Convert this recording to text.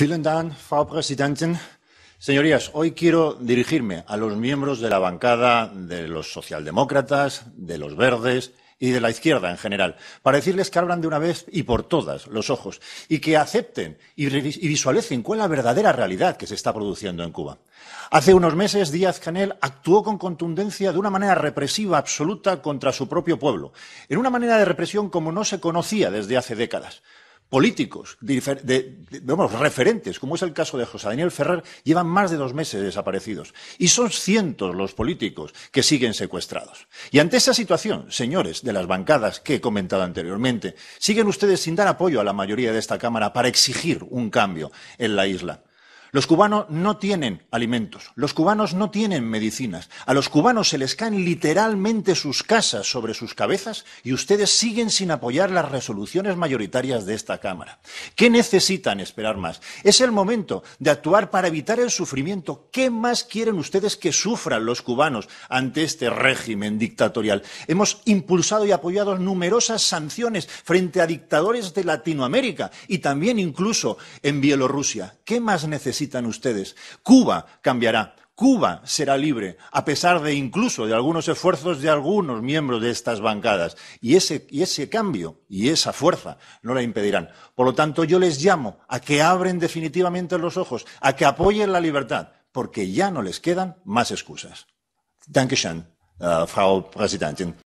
Frau Präsidentin. Señorías, hoy quiero dirigirme a los miembros de la bancada de los socialdemócratas, de los verdes y de la izquierda en general, para decirles que abran de una vez y por todas los ojos y que acepten y, y visualicen cuál es la verdadera realidad que se está produciendo en Cuba. Hace unos meses, Díaz Canel actuó con contundencia de una manera represiva absoluta contra su propio pueblo, en una manera de represión como no se conocía desde hace décadas políticos, de, de, de, referentes, como es el caso de José Daniel Ferrer, llevan más de dos meses desaparecidos. Y son cientos los políticos que siguen secuestrados. Y ante esa situación, señores de las bancadas que he comentado anteriormente, siguen ustedes sin dar apoyo a la mayoría de esta Cámara para exigir un cambio en la isla. Los cubanos no tienen alimentos, los cubanos no tienen medicinas, a los cubanos se les caen literalmente sus casas sobre sus cabezas y ustedes siguen sin apoyar las resoluciones mayoritarias de esta Cámara. ¿Qué necesitan esperar más? Es el momento de actuar para evitar el sufrimiento. ¿Qué más quieren ustedes que sufran los cubanos ante este régimen dictatorial? Hemos impulsado y apoyado numerosas sanciones frente a dictadores de Latinoamérica y también incluso en Bielorrusia. ¿Qué más necesitan? Necesitan ustedes. Cuba cambiará. Cuba será libre, a pesar de incluso de algunos esfuerzos de algunos miembros de estas bancadas. Y ese, y ese cambio y esa fuerza no la impedirán. Por lo tanto, yo les llamo a que abren definitivamente los ojos, a que apoyen la libertad, porque ya no les quedan más excusas. Dankeschön, uh, Frau Präsidentin.